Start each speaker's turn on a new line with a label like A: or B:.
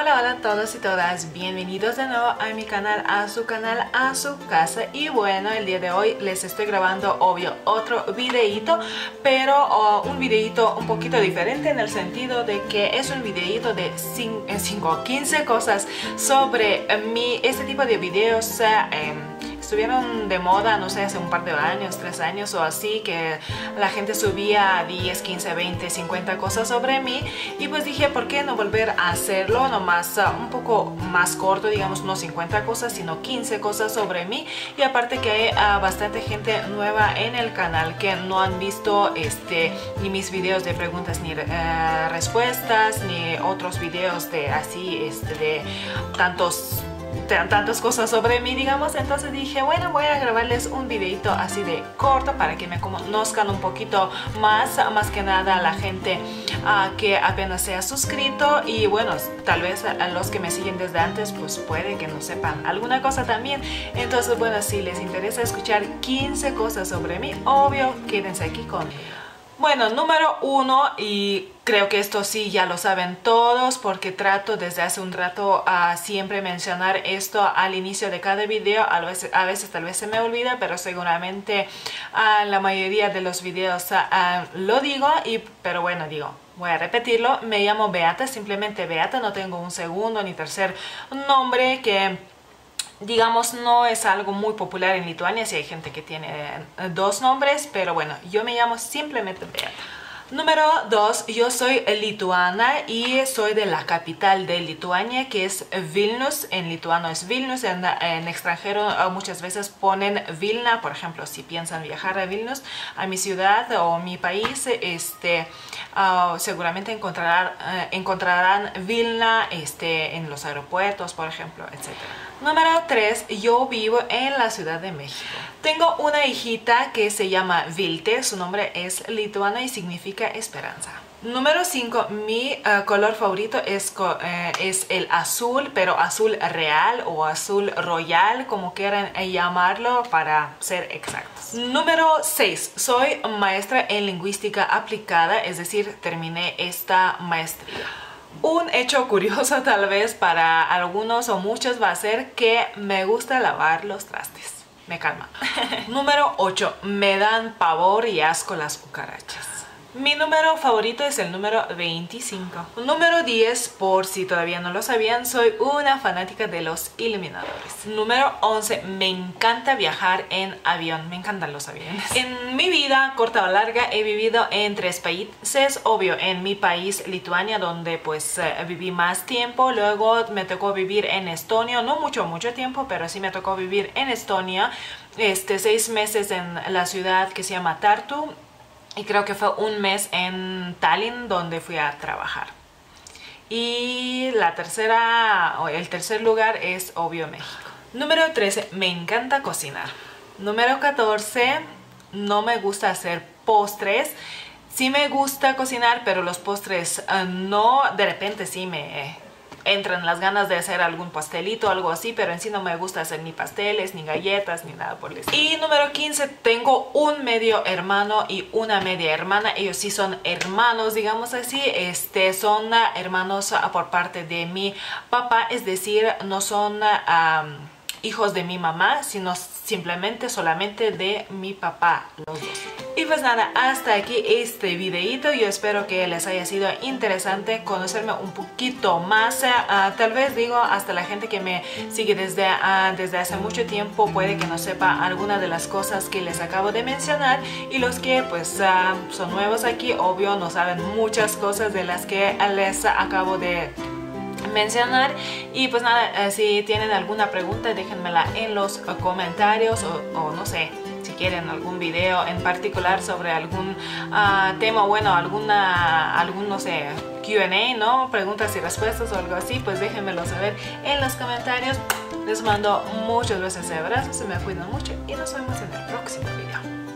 A: Hola a todos y todas, bienvenidos de nuevo a mi canal, a su canal, a su casa. Y bueno, el día de hoy les estoy grabando obvio otro videito pero un videito un poquito diferente en el sentido de que es un videito de 5 o 15 cosas sobre mi, este tipo de videos eh, estuvieron de moda, no sé, hace un par de años, tres años o así, que la gente subía 10, 15, 20, 50 cosas sobre mí y pues dije, ¿por qué no volver a hacerlo? Nomás uh, un poco más corto, digamos, no 50 cosas, sino 15 cosas sobre mí y aparte que hay uh, bastante gente nueva en el canal que no han visto este ni mis videos de preguntas ni uh, respuestas, ni otros videos de así, este, de tantos tantas cosas sobre mí, digamos. Entonces dije, bueno, voy a grabarles un videito así de corto para que me conozcan un poquito más, más que nada a la gente uh, que apenas se ha suscrito y bueno, tal vez a, los que me siguen desde antes, pues puede que no sepan alguna cosa también. Entonces, bueno, si les interesa escuchar 15 cosas sobre mí, obvio, quédense aquí conmigo. Bueno, número uno, y creo que esto sí ya lo saben todos porque trato desde hace un rato a siempre mencionar esto al inicio de cada video. A veces, a veces tal vez se me olvida, pero seguramente a la mayoría de los videos lo digo. Y, pero bueno, digo, voy a repetirlo. Me llamo Beata, simplemente Beata, no tengo un segundo ni tercer nombre que digamos, no es algo muy popular en Lituania, si hay gente que tiene eh, dos nombres, pero bueno, yo me llamo simplemente Beata. Número 2, yo soy lituana y soy de la capital de Lituania que es Vilnius, en lituano es Vilnius, en, extranjero ah, muchas veces ponen Vilna, por ejemplo si piensan viajar a Vilnius, a mi ciudad o mi país, este, uh, seguramente encontrarán, uh, encontrarán Vilna este, en los aeropuertos por ejemplo, etc. Número 3, yo vivo en la Ciudad de México. Tengo una hijita que se llama Vilte, su nombre es lituano y significa esperanza. Número 5, mi eh, color favorito es, eh, es, el azul, pero azul real o azul royal, como quieran llamarlo para ser exactos. Número 6, soy maestra en lingüística aplicada, es decir, terminé esta maestría. Un hecho curioso tal vez para algunos o muchos va a ser que me gusta lavar los trastes. Me calma. Número 8, me dan pavor y asco las cucarachas. Mi número favorito es el número 25. Número 10, por si todavía no lo sabían, soy una fanática de los iluminadores. Número 11, me encanta viajar en avión, me encantan los aviones. En mi vida, corta o larga, he vivido en tres países, obvio, en mi país, Lituania, donde pues eh, viví más tiempo. Luego me tocó vivir en Estonia, no mucho, mucho tiempo, pero sí me tocó vivir en Estonia. Este, seis meses en la ciudad que se llama Tartu y creo que fue un mes en Tallinn donde fui a trabajar. Y la tercera, el tercer lugar es obvio México. Número 13, me encanta cocinar. Número 14, no me gusta hacer postres. Sí me gusta cocinar, pero los postres eh, no, de repente sí me entran las ganas de hacer algún pastelito algo así, pero en sí no me gusta hacer ni pasteles, ni galletas, ni nada por el estilo. Y número 15, tengo un medio hermano y una media hermana. Ellos sí son hermanos, digamos así. Este, son hermanos por parte de mi papá, es decir, no son hijos de mi mamá, sino simplemente solamente de mi papá, los dos. Y pues nada, hasta aquí este videito. Yo espero que les haya sido interesante conocerme un poquito más. Uh, tal vez digo, hasta la gente que me sigue desde, uh, desde hace mucho tiempo puede que no sepa alguna de las cosas que les acabo de mencionar. Y los que pues uh, son nuevos aquí, obvio, no saben muchas cosas de las que les acabo de mencionar y pues nada, eh, si tienen alguna pregunta déjenmela en los comentarios o, no sé, si quieren algún video en particular sobre algún uh, tema, bueno, alguna, algún, no sé, Q&A, ¿no? Preguntas y respuestas o algo así, pues déjenmelo saber en los comentarios. Les mando muchos besos y abrazos, se me cuidan mucho y nos vemos en el próximo video.